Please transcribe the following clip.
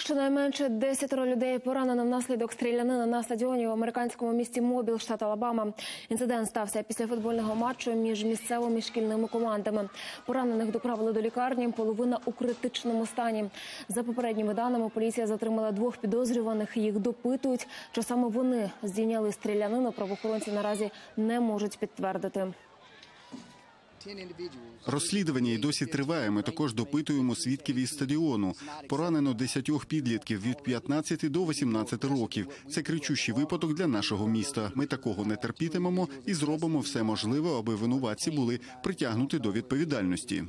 Щонайменше десятеро людей поранено внаслідок стрілянини на стадіоні в американському місті Мобіл, штат Алабама. Інцидент стався після футбольного матчу між місцевими шкільними командами. Поранених доправили до лікарні. Половина у критичному стані. За попередніми даними, поліція затримала двох підозрюваних. Їх допитують. Чи саме вони здійняли стрілянину? Правоохоронці наразі не можуть підтвердити. Розслідування й досі триває. Ми також допитуємо свідків із стадіону. Поранено десятьох підлітків від 15 до 18 років. Це кричущий випадок для нашого міста. Ми такого не терпітимемо і зробимо все можливе, аби винуватці були притягнуті до відповідальності.